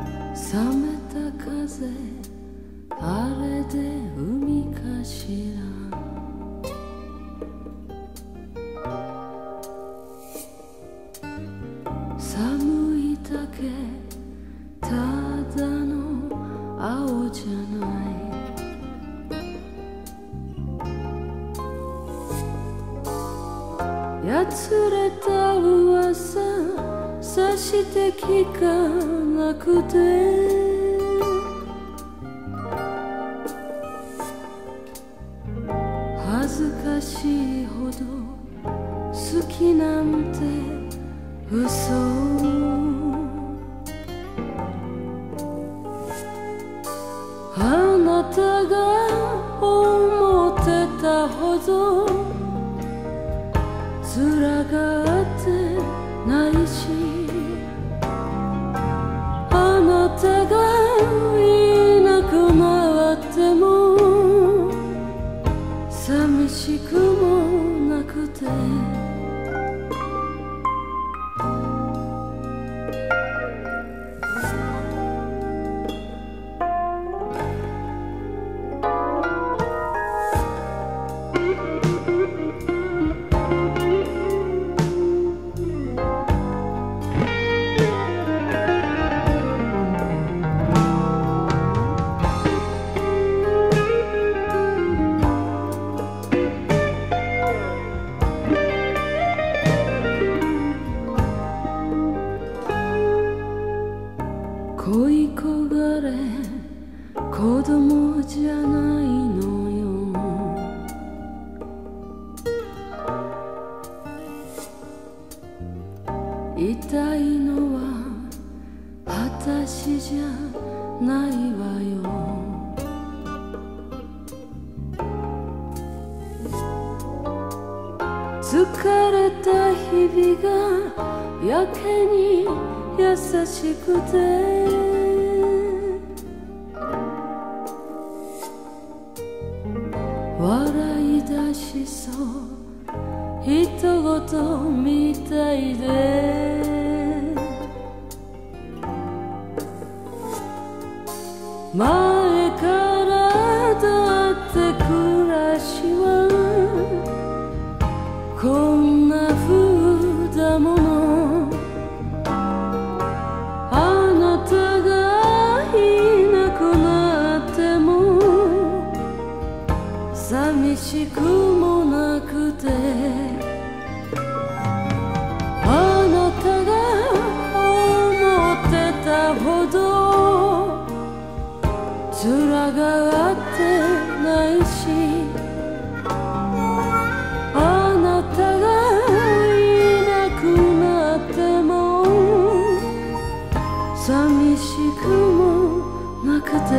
冷めた風あれで海かしら。寒いだけただの青じゃない。やつれた噂さして聞かなくて。恥ずかしいほど好きなんて嘘。あなたが思ってたほど面がってないし。しくもなくて。恋焦がれ子供じゃないのよ。痛いのは私じゃないわよ。疲れた日々がやけに優しくて。笑い出しそう。一言みたいで。前からだって暮らししくもなくて」「あなたが思ってたほど」「面がってないし」「あなたがいなくなっても」「寂しくもなくて」